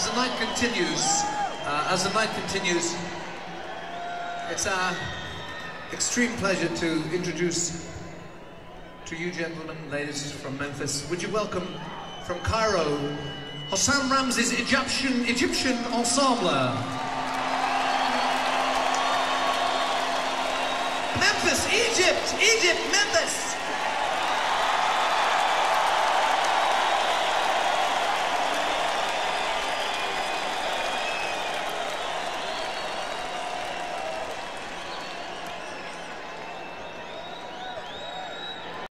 As the night continues, uh, as the night continues, it's our extreme pleasure to introduce to you gentlemen, ladies from Memphis, would you welcome from Cairo, Hossam Ramzy's Egyptian Egyptian Ensemble. Memphis, Egypt, Egypt, Memphis.